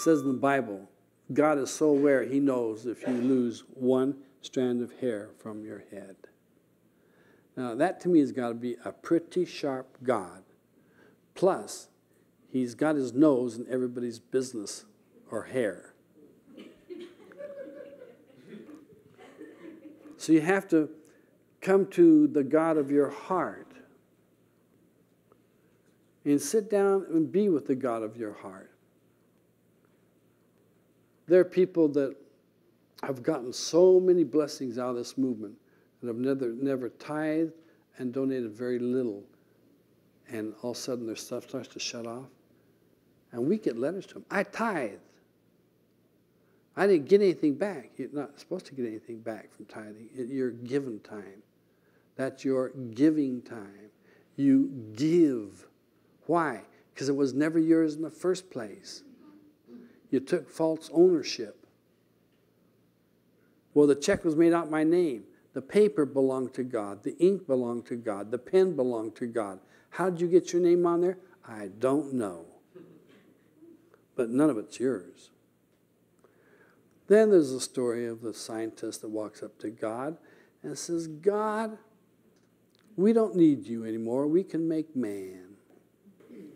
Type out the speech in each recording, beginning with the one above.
says in the Bible, God is so aware, He knows if you lose one strand of hair from your head. Now, that to me has got to be a pretty sharp God. Plus, He's got His nose in everybody's business or hair. So you have to come to the God of your heart and sit down and be with the God of your heart. There are people that have gotten so many blessings out of this movement that have never, never tithed and donated very little. And all of a sudden their stuff starts to shut off. And we get letters to them. I tithe. I didn't get anything back. You're not supposed to get anything back from tithing. You're given time. That's your giving time. You give. Why? Because it was never yours in the first place. You took false ownership. Well, the check was made out my name. The paper belonged to God. The ink belonged to God. The pen belonged to God. How did you get your name on there? I don't know. But none of it's yours. Then there's the story of the scientist that walks up to God and says, God, we don't need you anymore. We can make man.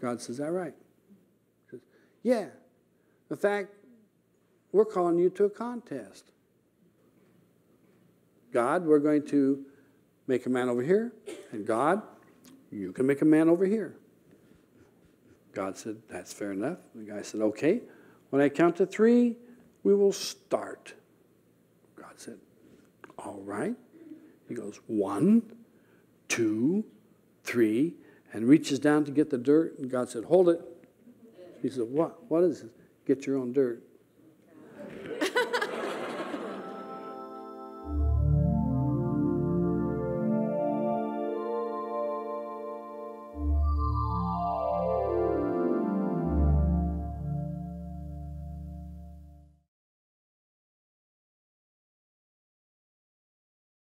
God says, All right. Says, yeah. In fact, we're calling you to a contest. God, we're going to make a man over here, and God, you can make a man over here. God said, That's fair enough. The guy said, Okay. When I count to three, we will start. God said, All right. He goes, One, two, three, and reaches down to get the dirt. And God said, Hold it. He said, What? What is this? Get your own dirt.